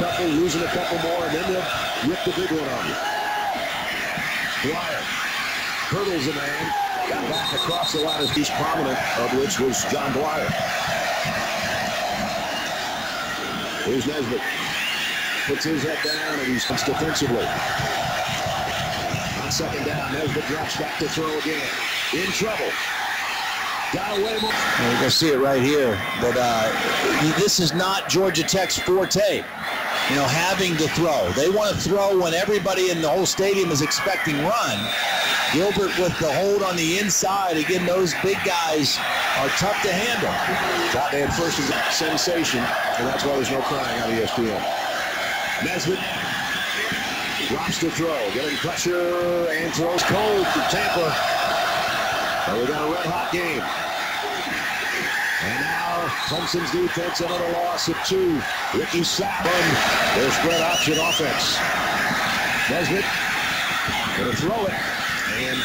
couple, losing a couple more, and then they'll rip the big one on you. Dwyer hurdles a man, got back across the line, least prominent of which was John Dwyer. Here's Nesbitt. Puts his head down and he's defensively. On second down, Nesbitt drops back to throw again. In trouble. You can see it right here. But uh, this is not Georgia Tech's forte. You know, having to throw. They want to throw when everybody in the whole stadium is expecting run. Gilbert with the hold on the inside. Again, those big guys are tough to handle. Thought they had first is a sensation, and that's why there's no crying on ESPN. Nesbitt drops to throw, getting pressure and throws cold to Tampa. So we got a red hot game. And now Clemson's defense another loss of two. Ricky Sapp on their spread option offense. Nesbitt gonna throw it and.